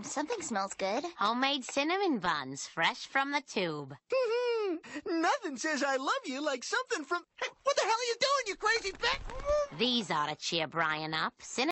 Mm, something smells good. Homemade cinnamon buns, fresh from the tube. Nothing says I love you like something from. Hey, what the hell are you doing, you crazy bitch? These ought to cheer Brian up. Cinnamon